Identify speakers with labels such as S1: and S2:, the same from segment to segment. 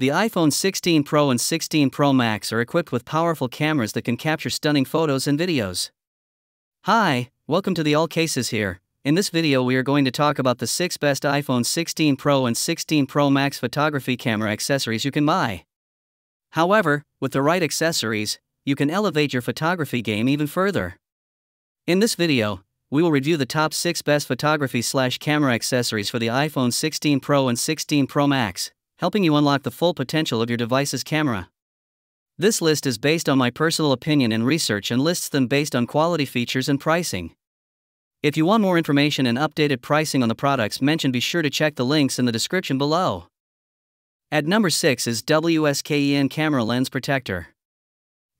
S1: The iPhone 16 Pro and 16 Pro Max are equipped with powerful cameras that can capture stunning photos and videos. Hi, welcome to the All Cases here. In this video, we are going to talk about the 6 best iPhone 16 Pro and 16 Pro Max photography camera accessories you can buy. However, with the right accessories, you can elevate your photography game even further. In this video, we will review the top 6 best photography slash camera accessories for the iPhone 16 Pro and 16 Pro Max helping you unlock the full potential of your device's camera. This list is based on my personal opinion and research and lists them based on quality features and pricing. If you want more information and updated pricing on the products mentioned, be sure to check the links in the description below. At number 6 is WSKEN Camera Lens Protector.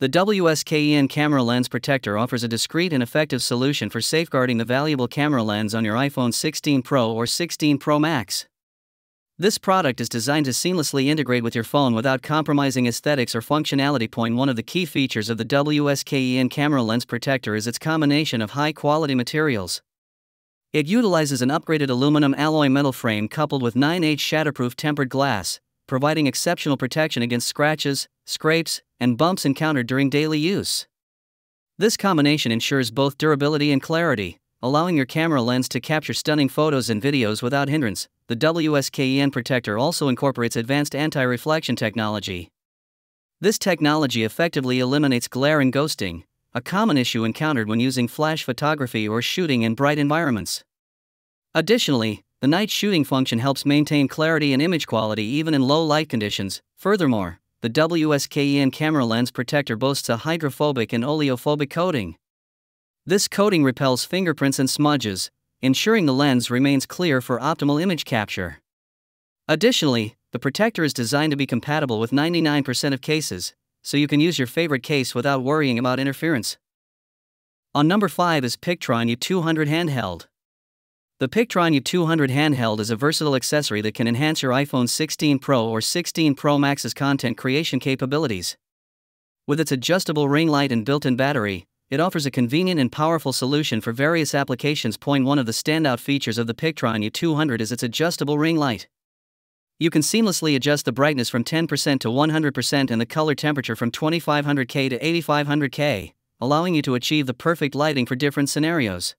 S1: The WSKEN Camera Lens Protector offers a discreet and effective solution for safeguarding the valuable camera lens on your iPhone 16 Pro or 16 Pro Max. This product is designed to seamlessly integrate with your phone without compromising aesthetics or functionality. Point one of the key features of the WSKEN camera lens protector is its combination of high quality materials. It utilizes an upgraded aluminum alloy metal frame coupled with 9H shatterproof tempered glass, providing exceptional protection against scratches, scrapes, and bumps encountered during daily use. This combination ensures both durability and clarity, allowing your camera lens to capture stunning photos and videos without hindrance. The WSKEN protector also incorporates advanced anti reflection technology. This technology effectively eliminates glare and ghosting, a common issue encountered when using flash photography or shooting in bright environments. Additionally, the night shooting function helps maintain clarity and image quality even in low light conditions. Furthermore, the WSKEN camera lens protector boasts a hydrophobic and oleophobic coating. This coating repels fingerprints and smudges, ensuring the lens remains clear for optimal image capture. Additionally, the protector is designed to be compatible with 99% of cases, so you can use your favorite case without worrying about interference. On number 5 is Pictron U200 Handheld. The Pictron U200 Handheld is a versatile accessory that can enhance your iPhone 16 Pro or 16 Pro Max's content creation capabilities. With its adjustable ring light and built in battery, it offers a convenient and powerful solution for various applications. Point one of the standout features of the Pictron U200 is its adjustable ring light. You can seamlessly adjust the brightness from 10% to 100% and the color temperature from 2500K to 8500K, allowing you to achieve the perfect lighting for different scenarios.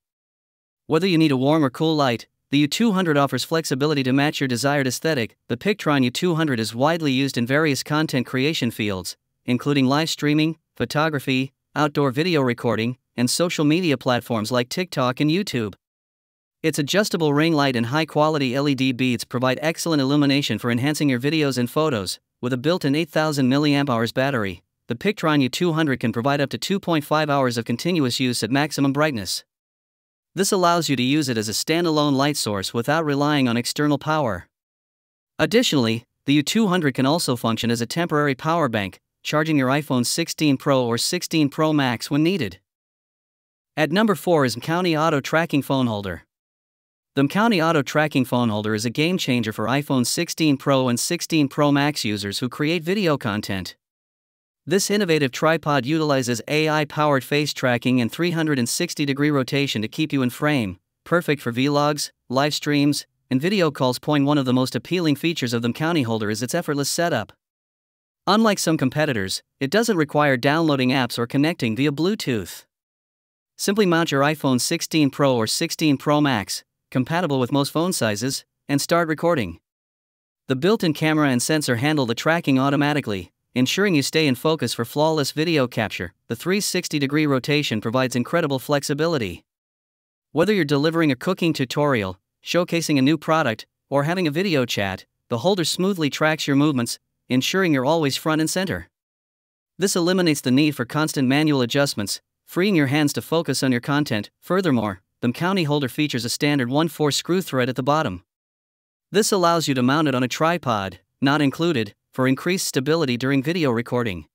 S1: Whether you need a warm or cool light, the U200 offers flexibility to match your desired aesthetic. The Pictron U200 is widely used in various content creation fields, including live streaming, photography, outdoor video recording, and social media platforms like TikTok and YouTube. Its adjustable ring light and high quality LED beads provide excellent illumination for enhancing your videos and photos. With a built in 8000 mAh battery, the Pictron U200 can provide up to 2.5 hours of continuous use at maximum brightness. This allows you to use it as a standalone light source without relying on external power. Additionally, the U200 can also function as a temporary power bank, charging your iPhone 16 Pro or 16 Pro Max when needed. At number 4 is MQOUNY Auto Tracking Phone Holder. The MQOUNY Auto Tracking Phone Holder is a game changer for iPhone 16 Pro and 16 Pro Max users who create video content. This innovative tripod utilizes AI powered face tracking and 360 degree rotation to keep you in frame, perfect for vlogs, live streams, and video calls. Point one of the most appealing features of the MQOUNY holder is its effortless setup. Unlike some competitors, it doesn't require downloading apps or connecting via Bluetooth. Simply mount your iPhone 16 Pro or 16 Pro Max, compatible with most phone sizes, and start recording. The built in camera and sensor handle the tracking automatically, ensuring you stay in focus for flawless video capture. The 360 degree rotation provides incredible flexibility. Whether you're delivering a cooking tutorial, showcasing a new product, or having a video chat, the holder smoothly tracks your movements, ensuring you're always front and center. This eliminates the need for constant manual adjustments, freeing your hands to focus on your content. Furthermore, the MQOUNY holder features a standard 1-4 screw thread at the bottom. This allows you to mount it on a tripod, not included, for increased stability during video recording.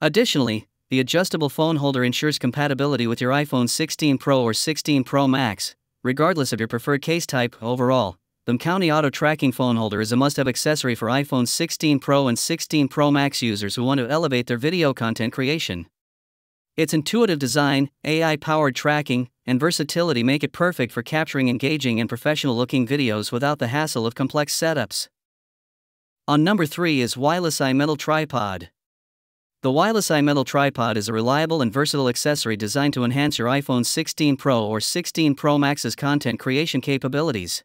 S1: Additionally, the adjustable phone holder ensures compatibility with your iPhone 16 Pro or 16 Pro Max, regardless of your preferred case type. Overall, the MQOUNY Auto Tracking Phone Holder is a must have accessory for iPhone 16 Pro and 16 Pro Max users who want to elevate their video content creation. Its intuitive design, AI powered tracking, and versatility make it perfect for capturing engaging and professional looking videos without the hassle of complex setups. On number 3 is Weilisi Metal Tripod. The Weilisi Metal Tripod is a reliable and versatile accessory designed to enhance your iPhone 16 Pro or 16 Pro Max's content creation capabilities.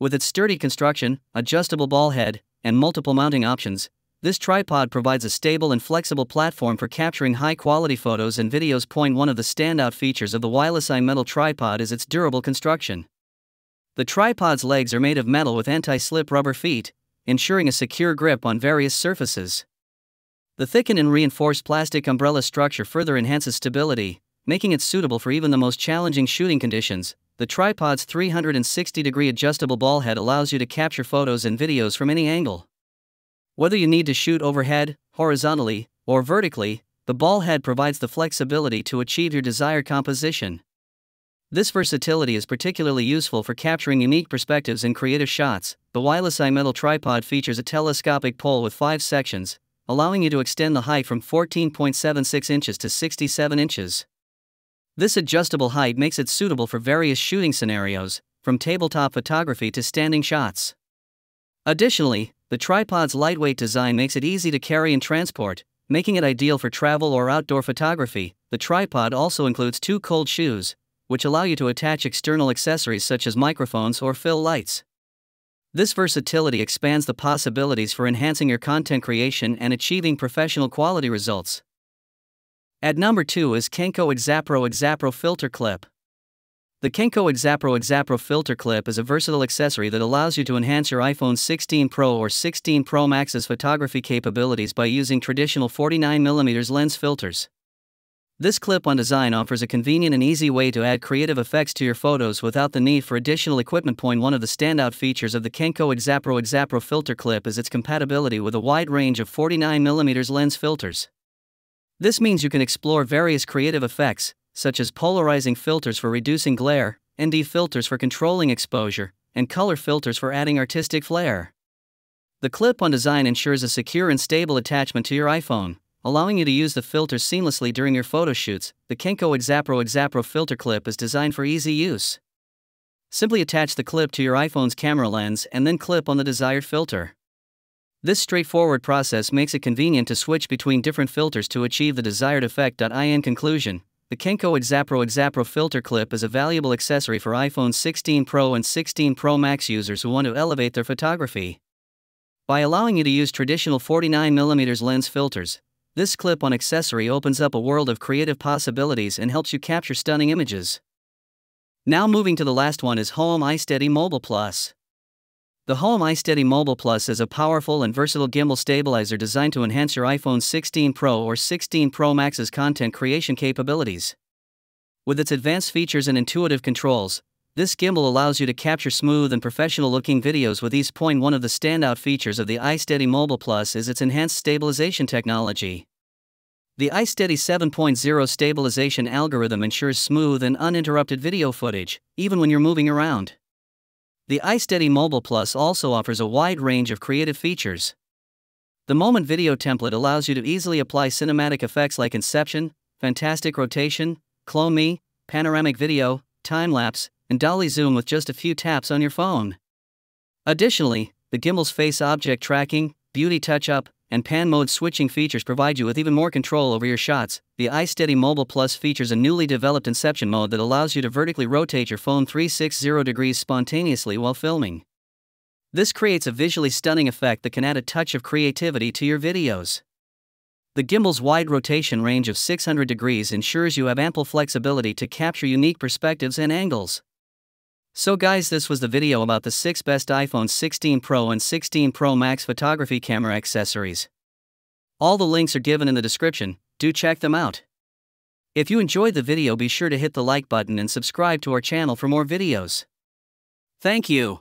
S1: With its sturdy construction, adjustable ball head, and multiple mounting options, this tripod provides a stable and flexible platform for capturing high quality photos and videos. Point one of the standout features of the Weilisi Metal Tripod is its durable construction. The tripod's legs are made of metal with anti slip rubber feet, ensuring a secure grip on various surfaces. The thickened and reinforced plastic umbrella structure further enhances stability, making it suitable for even the most challenging shooting conditions. The tripod's 360 degree adjustable ball head allows you to capture photos and videos from any angle. Whether you need to shoot overhead, horizontally, or vertically, the ball head provides the flexibility to achieve your desired composition. This versatility is particularly useful for capturing unique perspectives and creative shots. The Weilisi metal tripod features a telescopic pole with five sections, allowing you to extend the height from 14.76 inches to 67 inches. This adjustable height makes it suitable for various shooting scenarios, from tabletop photography to standing shots. Additionally, the tripod's lightweight design makes it easy to carry and transport, making it ideal for travel or outdoor photography. The tripod also includes two cold shoes, which allow you to attach external accessories such as microphones or fill lights. This versatility expands the possibilities for enhancing your content creation and achieving professional quality results. At number 2 is Kenko Exapro Exapro Filter Clip. The Kenko Exapro Exapro Filter Clip is a versatile accessory that allows you to enhance your iPhone 16 Pro or 16 Pro Max's photography capabilities by using traditional 49mm lens filters. This clip on design offers a convenient and easy way to add creative effects to your photos without the need for additional equipment. Point one of the standout features of the Kenko Exapro Exapro filter clip is its compatibility with a wide range of 49mm lens filters. This means you can explore various creative effects, such as polarizing filters for reducing glare, ND filters for controlling exposure, and color filters for adding artistic flair. The clip on design ensures a secure and stable attachment to your iPhone, allowing you to use the filters seamlessly during your photo shoots. The Kenko Exapro Exapro filter clip is designed for easy use. Simply attach the clip to your iPhone's camera lens and then clip on the desired filter. This straightforward process makes it convenient to switch between different filters to achieve the desired effect. In conclusion, the Kenko Exapro Exapro filter clip is a valuable accessory for iPhone 16 Pro and 16 Pro Max users who want to elevate their photography. By allowing you to use traditional 49mm lens filters, this clip on accessory opens up a world of creative possibilities and helps you capture stunning images. Now moving to the last one is Hohem iSteady Mobile Plus. The Hohem iSteady Mobile Plus is a powerful and versatile gimbal stabilizer designed to enhance your iPhone 16 Pro or 16 Pro Max's content creation capabilities. With its advanced features and intuitive controls, this gimbal allows you to capture smooth and professional looking videos with ease. Point one of the standout features of the iSteady Mobile Plus is its enhanced stabilization technology. The iSteady 7.0 stabilization algorithm ensures smooth and uninterrupted video footage, even when you're moving around. The iSteady Mobile Plus also offers a wide range of creative features. The Moment Video template allows you to easily apply cinematic effects like Inception, Fantastic Rotation, Clone Me, Panoramic Video, Time Lapse, and dolly zoom with just a few taps on your phone. Additionally, the gimbal's face object tracking, beauty touch up, and pan mode switching features provide you with even more control over your shots. The iSteady Mobile Plus features a newly developed Inception mode that allows you to vertically rotate your phone 360 degrees spontaneously while filming. This creates a visually stunning effect that can add a touch of creativity to your videos. The gimbal's wide rotation range of 600 degrees ensures you have ample flexibility to capture unique perspectives and angles. So guys this was the video about the 6 best iPhone 16 Pro and 16 Pro Max photography camera accessories. All the links are given in the description, do check them out. If you enjoyed the video be sure to hit the like button and subscribe to our channel for more videos. Thank you.